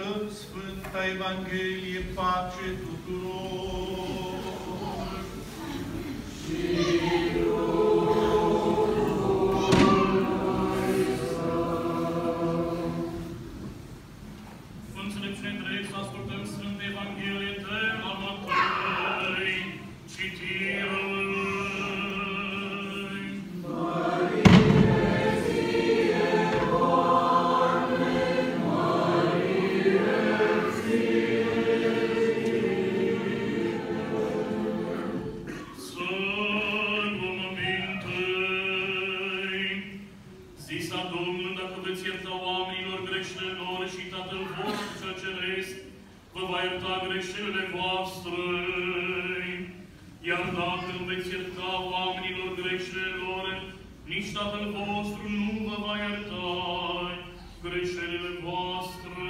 ascultăm Sfânta Evanghelie, pace tuturor. Oamenilor greșelile lor și Tatăl vostru cel ceresc, vă va ierta greșelile voastre. Iar dacă nu veți ierta oamenilor greșelile lor, nici Tatăl vostru nu vă va ierta greșelile voastre.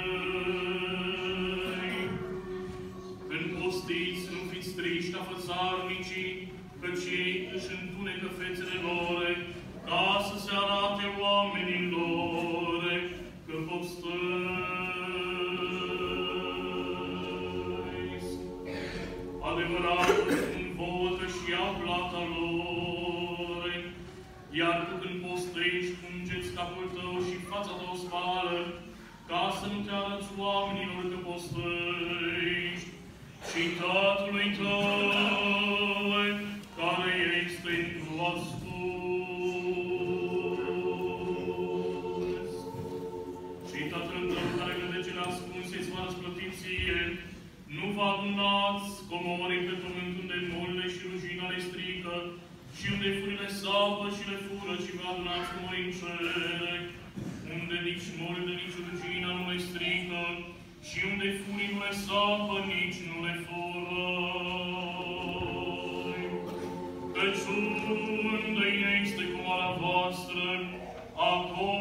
Când postiți, nu fiți triști ca fățarnicii, căci ei își întunecă fețele lor, ca să se arate oamenilor Adevărat, spun vouă că și iau plata lor, iar tu când postești, ungeți capul tău și fața ta o spală, ca să nu te arăți oamenilor că postăști, și Tatălui tău, care este ascuns. Vă adunați comori pe pământ unde molile și rugina le strică, și unde furile sapă și le fură, și vă adunați comori în cer, unde nici molile, nici rugina nu le strică, și unde furii nu le sapă, nici nu le fură. Căci unde este comoara voastră, acolo